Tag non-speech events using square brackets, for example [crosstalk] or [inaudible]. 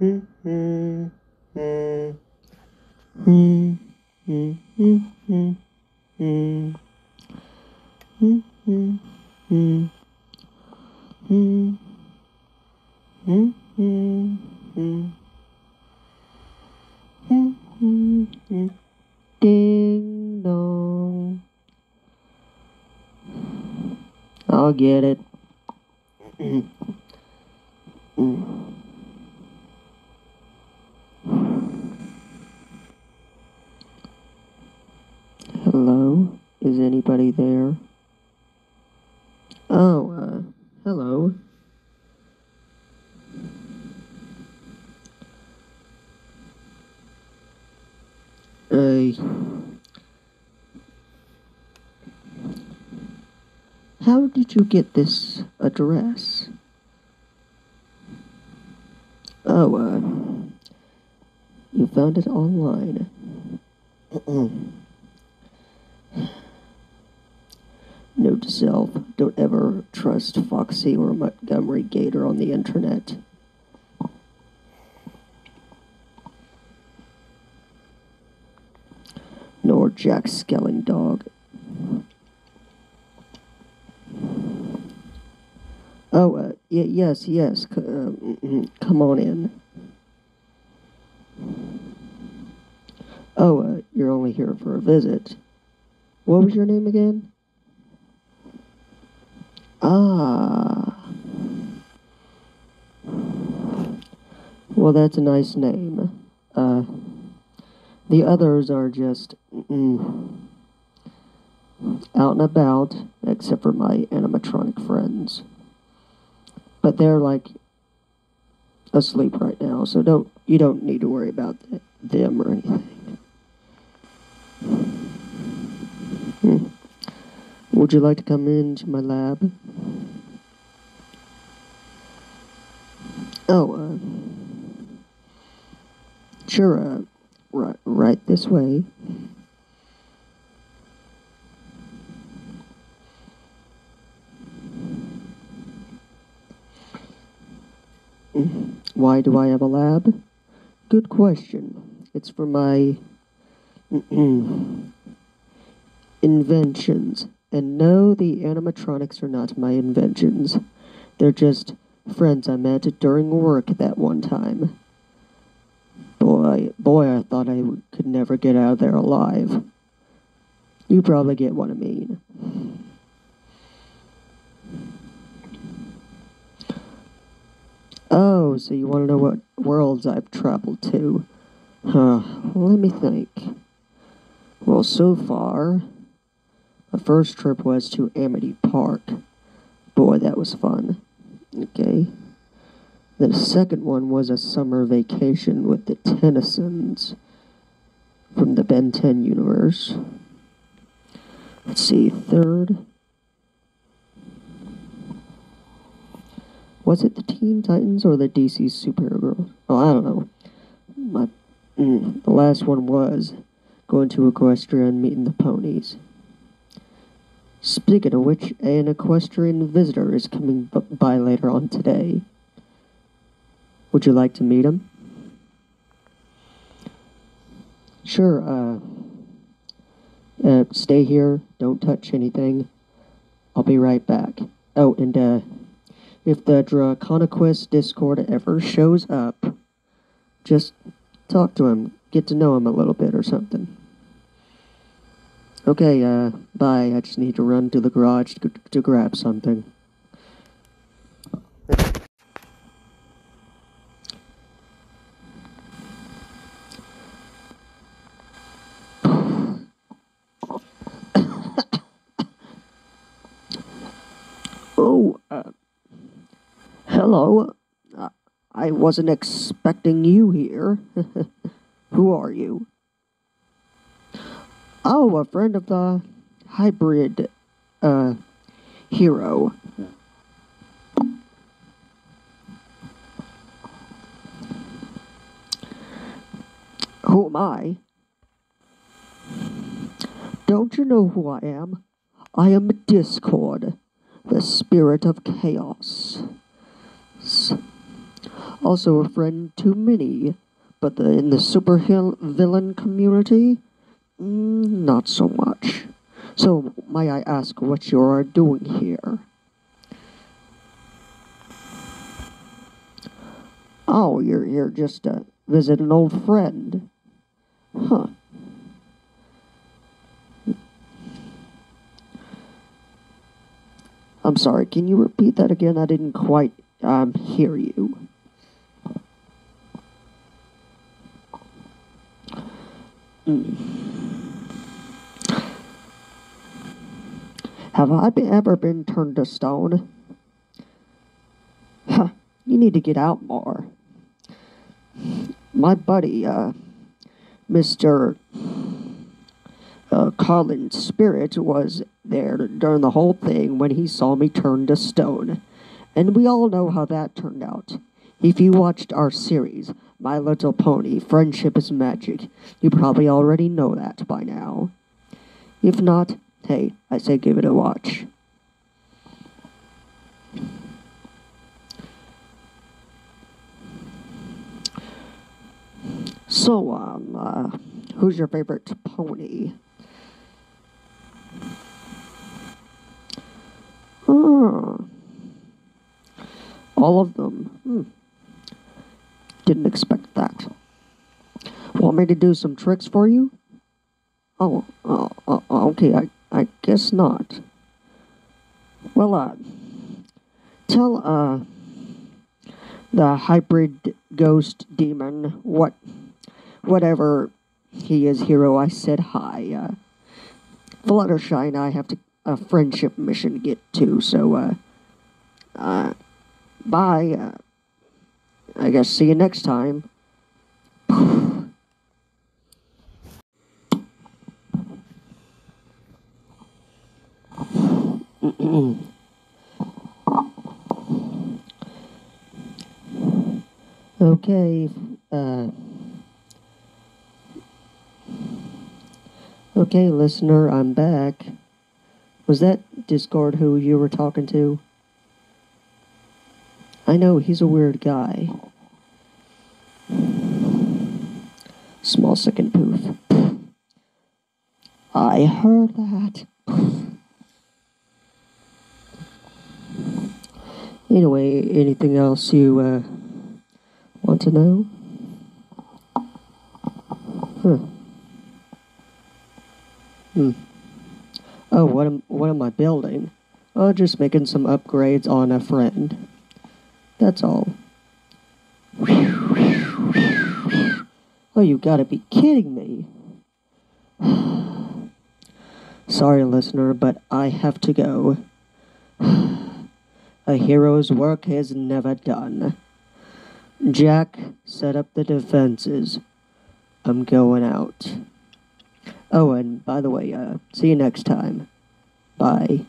Ding dong. I'll get it. [clears throat] [clears throat] Hello? Is anybody there? Oh, uh, hello. Uh, how did you get this address? Oh, uh, you found it online. [clears throat] Note to self, don't ever trust Foxy or Montgomery Gator on the internet. Nor Jack Skellington. Oh, uh, y- yes, yes, c- uh, mm, mm, come on in. Oh, uh, you're only here for a visit. What was your name again? Ah. Well, that's a nice name. Uh, the others are just mm, out and about, except for my animatronic friends. But they're like asleep right now, so don't you don't need to worry about them or anything. Hmm. Would you like to come into my lab? Oh, uh, sure, uh, right, right this way. Why do I have a lab? Good question. It's for my inventions. And no, the animatronics are not my inventions. They're just friends I met during work that one time. Boy, boy, I thought I could never get out of there alive. You probably get what I mean. Oh, so you want to know what worlds I've traveled to? Huh, let me think. Well, so far, my first trip was to Amity Park. Boy, that was fun. Okay. The second one was a summer vacation with the Tennysons from the Ben 10 universe. Let's see, third. Was it the Teen Titans or the DC Superhero Girls? Oh, I don't know. My, mm, the last one was going to Equestria and meeting the ponies. Speaking of which, an equestrian visitor is coming by later on today. Would you like to meet him? Sure, uh, uh, stay here, don't touch anything. I'll be right back. Oh, and, uh, if the Draconequus Discord ever shows up, just talk to him, get to know him a little bit or something. Okay, uh, bye. I just need to run to the garage to, to grab something. oh, uh, hello. Uh, I wasn't expecting you here. [laughs] Who are you? Oh, a friend of the hybrid uh hero. Who am I? Don't you know who I am? I am Discord, the spirit of chaos. Also a friend to many, but the, in the superhero villain community, mm, not so much. So, may I ask what you're doing here? Oh, you're you're just to visit an old friend. Huh. I'm sorry, can you repeat that again? I didn't quite um, hear you. Have I ever been turned to stone? Huh, you need to get out more. My buddy, uh, Mr. Uh, Colin Spirit was there during the whole thing when he saw me turn to stone. And we all know how that turned out. If you watched our series, My Little Pony Friendship is Magic, you probably already know that by now. If not, hey, I say give it a watch. So, um, uh, who's your favorite pony? Huh. All of them. Hmm. Didn't expect that. Want me to do some tricks for you? Oh, uh, okay, I, I guess not. Well, uh, tell, uh, the hybrid ghost demon what, whatever he is, hero, I said hi. Uh, Fluttershy and I have to, a friendship mission to get to, so, uh, uh, bye. Uh, I guess see you next time. Okay, uh, okay, listener, I'm back. Was that Discord who you were talking to? I know he's a weird guy. Small second poof. I heard that. [laughs] Anyway, anything else you uh, want to know? Huh. Hmm. Oh, what am what am I building? Oh, just making some upgrades on a friend. That's all. Oh, you gotta be kidding me. [sighs] Sorry, listener, but I have to go. A hero's work is never done. Jack, set up the defenses. I'm going out. Oh, and by the way, uh, see you next time. Bye.